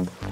Okay.